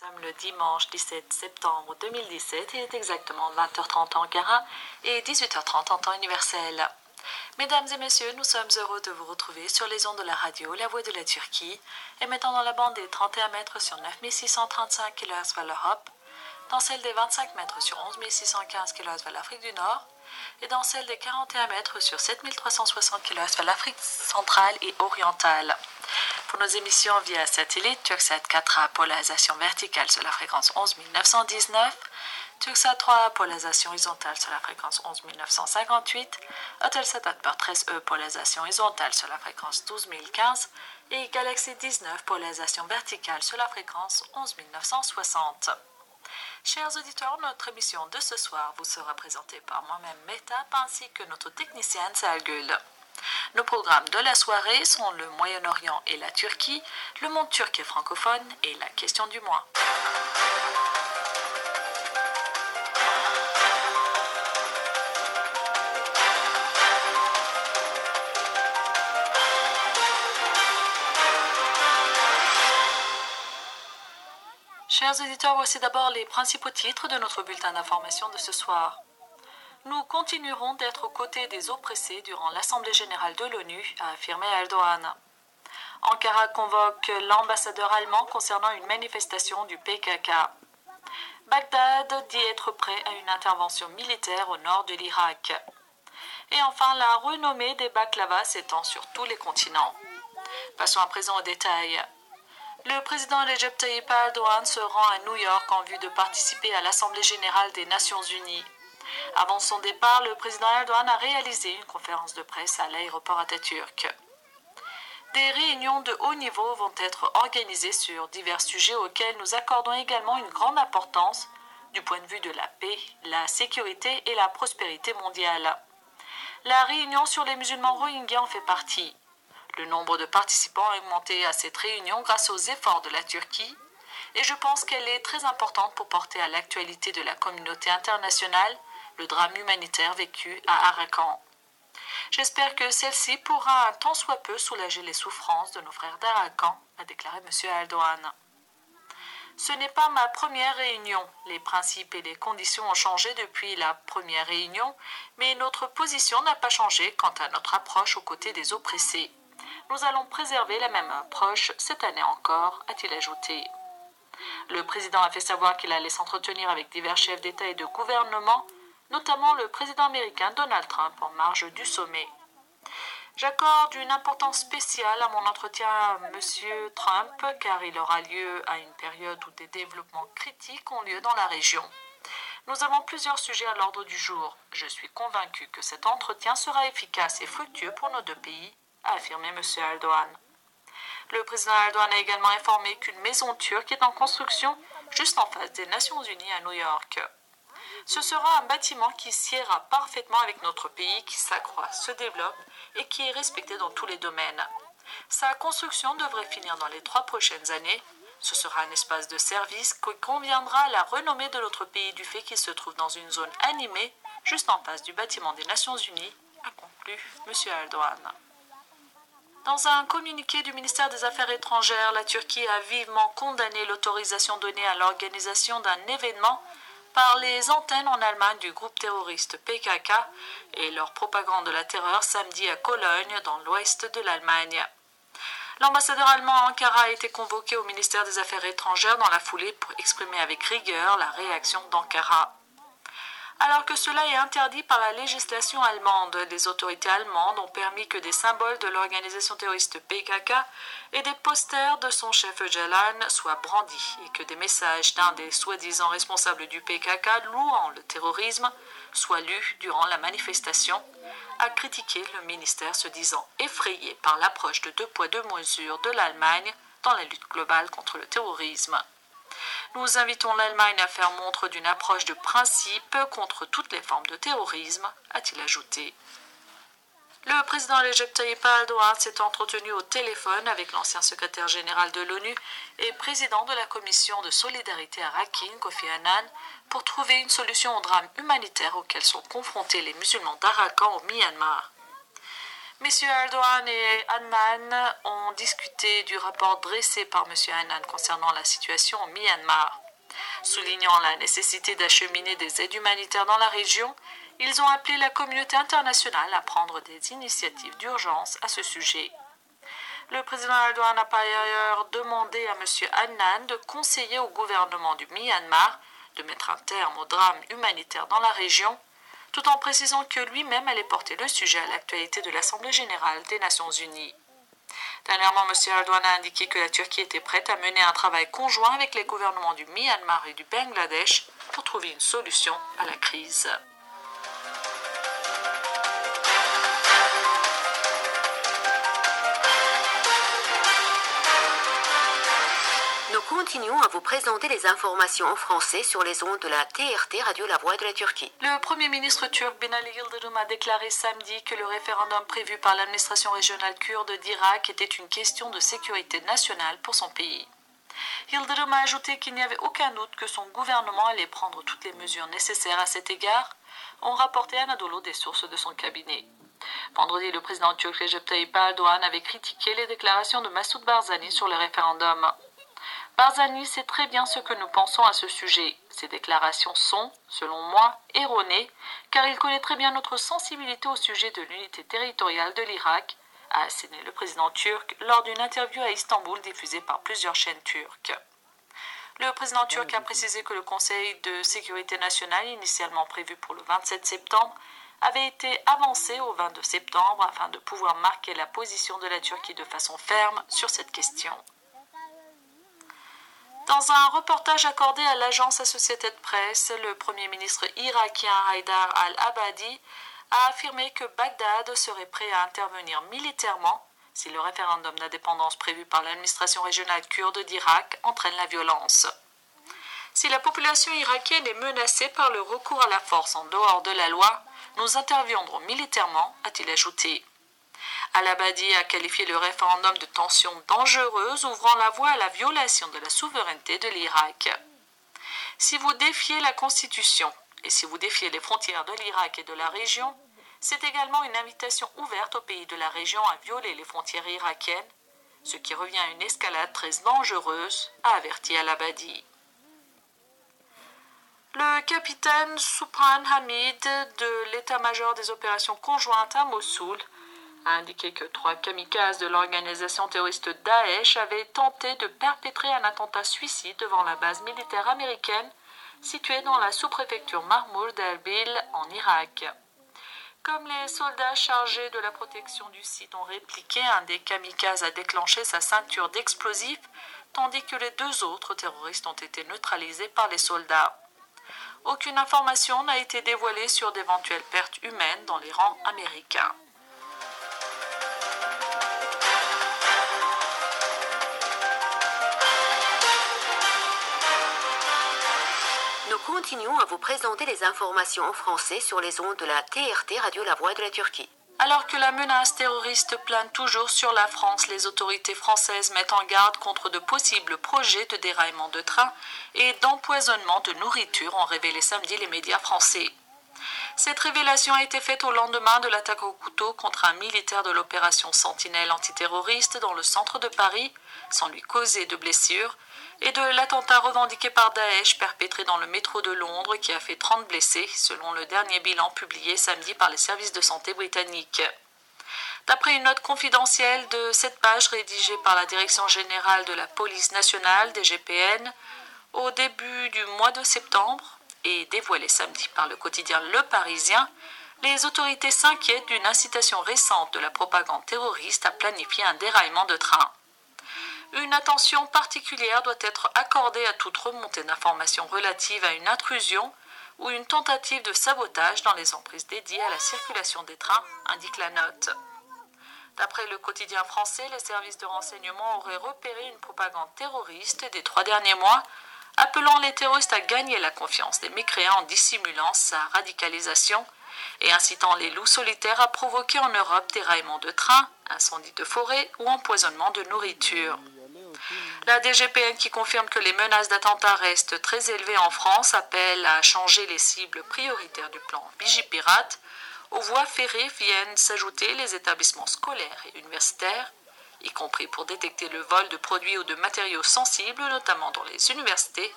Sommes le dimanche 17 septembre 2017. Il est exactement 20h30 en Ankara et 18h30 en temps universel. Mesdames et messieurs, nous sommes heureux de vous retrouver sur les ondes de la radio La Voix de la Turquie, émettant dans la bande des 31 mètres sur 9635 kHz vers l'Europe, dans celle des 25 mètres sur 11615 kHz vers l'Afrique du Nord et dans celle des 41 mètres sur 7360 kHz vers l'Afrique centrale et orientale. Pour nos émissions via satellite, Turksat 4A polarisation verticale sur la fréquence 11919, Turksat 3A polarisation horizontale sur la fréquence 11958, Eutelsat 13E polarisation horizontale sur la fréquence 12015 et Galaxy 19 polarisation verticale sur la fréquence 11960. Chers auditeurs, notre émission de ce soir vous sera présentée par moi-même Meta ainsi que notre technicienne Salgul. Nos programmes de la soirée sont le Moyen-Orient et la Turquie, le monde turc et francophone et la question du mois. Chers auditeurs, voici d'abord les principaux titres de notre bulletin d'information de ce soir. Nous continuerons d'être aux côtés des oppressés durant l'Assemblée générale de l'ONU, a affirmé Erdogan. Ankara convoque l'ambassadeur allemand concernant une manifestation du PKK. Bagdad dit être prêt à une intervention militaire au nord de l'Irak. Et enfin, la renommée des baklava s'étend sur tous les continents. Passons à présent aux détails. Le président Recep Tayyip Erdogan se rend à New York en vue de participer à l'Assemblée générale des Nations unies. Avant son départ, le président Erdogan a réalisé une conférence de presse à l'aéroport Atatürk. Des réunions de haut niveau vont être organisées sur divers sujets auxquels nous accordons également une grande importance du point de vue de la paix, la sécurité et la prospérité mondiale. La réunion sur les musulmans rohingyas en fait partie. Le nombre de participants a augmenté à cette réunion grâce aux efforts de la Turquie et je pense qu'elle est très importante pour porter à l'actualité de la communauté internationale le drame humanitaire vécu à Arakan. J'espère que celle-ci pourra un tant soit peu soulager les souffrances de nos frères d'Arakan, a déclaré M. Erdogan. Ce n'est pas ma première réunion. Les principes et les conditions ont changé depuis la première réunion, mais notre position n'a pas changé quant à notre approche aux côtés des oppressés. Nous allons préserver la même approche cette année encore, a-t-il ajouté. Le président a fait savoir qu'il allait s'entretenir avec divers chefs d'État et de gouvernement notamment le président américain Donald Trump en marge du sommet. J'accorde une importance spéciale à mon entretien à M. Trump car il aura lieu à une période où des développements critiques ont lieu dans la région. Nous avons plusieurs sujets à l'ordre du jour. Je suis convaincu que cet entretien sera efficace et fructueux pour nos deux pays, a affirmé M. Erdogan. Le président Erdogan a également informé qu'une maison turque est en construction juste en face des Nations Unies à New York. Ce sera un bâtiment qui siera parfaitement avec notre pays, qui s'accroît, se développe et qui est respecté dans tous les domaines. Sa construction devrait finir dans les trois prochaines années. Ce sera un espace de service qui conviendra à la renommée de notre pays du fait qu'il se trouve dans une zone animée, juste en face du bâtiment des Nations Unies, a conclu M. Erdogan. Dans un communiqué du ministère des Affaires étrangères, la Turquie a vivement condamné l'autorisation donnée à l'organisation d'un événement par les antennes en Allemagne du groupe terroriste PKK et leur propagande de la terreur samedi à Cologne, dans l'ouest de l'Allemagne. L'ambassadeur allemand à Ankara a été convoqué au ministère des Affaires étrangères dans la foulée pour exprimer avec rigueur la réaction d'Ankara. Alors que cela est interdit par la législation allemande, les autorités allemandes ont permis que des symboles de l'organisation terroriste PKK et des posters de son chef Öcalan soient brandis et que des messages d'un des soi-disant responsables du PKK louant le terrorisme soient lus durant la manifestation, a critiqué le ministère se disant effrayé par l'approche de deux poids deux mesures de l'Allemagne dans la lutte globale contre le terrorisme. Nous invitons l'Allemagne à faire montre d'une approche de principe contre toutes les formes de terrorisme, a-t-il ajouté. Le président Recep Tayyip Erdogan s'est entretenu au téléphone avec l'ancien secrétaire général de l'ONU et président de la commission de solidarité à Rakhine, Kofi Annan, pour trouver une solution au drame humanitaire auquel sont confrontés les musulmans d'Arakan au Myanmar. Messieurs Erdogan et Annan ont discuté du rapport dressé par M. Annan concernant la situation au Myanmar. Soulignant la nécessité d'acheminer des aides humanitaires dans la région, ils ont appelé la communauté internationale à prendre des initiatives d'urgence à ce sujet. Le président Erdogan a par ailleurs demandé à M. Annan de conseiller au gouvernement du Myanmar de mettre un terme au drame humanitaire dans la région, tout en précisant que lui-même allait porter le sujet à l'actualité de l'Assemblée générale des Nations unies. Dernièrement, M. Erdogan a indiqué que la Turquie était prête à mener un travail conjoint avec les gouvernements du Myanmar et du Bangladesh pour trouver une solution à la crise. Continuons à vous présenter les informations en français sur les ondes de la TRT Radio La Voix de la Turquie. Le Premier ministre turc Binali Yıldırım a déclaré samedi que le référendum prévu par l'administration régionale kurde d'Irak était une question de sécurité nationale pour son pays. Yıldırım a ajouté qu'il n'y avait aucun doute que son gouvernement allait prendre toutes les mesures nécessaires à cet égard, ont rapporté Anadolu des sources de son cabinet. Vendredi, le président turc Recep Tayyip Erdogan avait critiqué les déclarations de Massoud Barzani sur le référendum. Barzani sait très bien ce que nous pensons à ce sujet. Ces déclarations sont, selon moi, erronées, car il connaît très bien notre sensibilité au sujet de l'unité territoriale de l'Irak, a asséné le président turc lors d'une interview à Istanbul diffusée par plusieurs chaînes turques. Le président turc a précisé que le Conseil de sécurité nationale, initialement prévu pour le 27 septembre, avait été avancé au 22 septembre afin de pouvoir marquer la position de la Turquie de façon ferme sur cette question. Dans un reportage accordé à l'agence Associated Press, le Premier ministre irakien Haïdar al-Abadi a affirmé que Bagdad serait prêt à intervenir militairement si le référendum d'indépendance prévu par l'administration régionale kurde d'Irak entraîne la violence. Si la population irakienne est menacée par le recours à la force en dehors de la loi, nous interviendrons militairement, a-t-il ajouté. Al-Abadi a qualifié le référendum de tension dangereuse, ouvrant la voie à la violation de la souveraineté de l'Irak. Si vous défiez la Constitution et si vous défiez les frontières de l'Irak et de la région, c'est également une invitation ouverte aux pays de la région à violer les frontières irakiennes, ce qui revient à une escalade très dangereuse, a averti Al-Abadi. Le capitaine Soupran Hamid de l'état-major des opérations conjointes à Mossoul a indiqué que trois kamikazes de l'organisation terroriste Daesh avaient tenté de perpétrer un attentat suicide devant la base militaire américaine située dans la sous-préfecture Mahmoud d'Erbil en Irak. Comme les soldats chargés de la protection du site ont répliqué, un des kamikazes a déclenché sa ceinture d'explosifs, tandis que les deux autres terroristes ont été neutralisés par les soldats. Aucune information n'a été dévoilée sur d'éventuelles pertes humaines dans les rangs américains. Continuons à vous présenter les informations en français sur les ondes de la TRT Radio La Voix de la Turquie. Alors que la menace terroriste plane toujours sur la France, les autorités françaises mettent en garde contre de possibles projets de déraillement de trains et d'empoisonnement de nourriture, ont révélé samedi les médias français. Cette révélation a été faite au lendemain de l'attaque au couteau contre un militaire de l'opération Sentinelle antiterroriste dans le centre de Paris, sans lui causer de blessures, et de l'attentat revendiqué par Daesh perpétré dans le métro de Londres qui a fait 30 blessés, selon le dernier bilan publié samedi par les services de santé britanniques. D'après une note confidentielle de cette page rédigée par la Direction générale de la police nationale des GPN au début du mois de septembre et dévoilée samedi par le quotidien Le Parisien, les autorités s'inquiètent d'une incitation récente de la propagande terroriste à planifier un déraillement de train. Une attention particulière doit être accordée à toute remontée d'informations relatives à une intrusion ou une tentative de sabotage dans les emprises dédiées à la circulation des trains, indique la note. D'après le quotidien français, les services de renseignement auraient repéré une propagande terroriste des trois derniers mois, appelant les terroristes à gagner la confiance des mécréants en dissimulant sa radicalisation et incitant les loups solitaires à provoquer en Europe déraillement de trains, incendies de forêt ou empoisonnement de nourriture. La DGPN qui confirme que les menaces d'attentats restent très élevées en France appelle à changer les cibles prioritaires du plan Vigipirate. Aux voies ferrées viennent s'ajouter les établissements scolaires et universitaires, y compris pour détecter le vol de produits ou de matériaux sensibles, notamment dans les universités,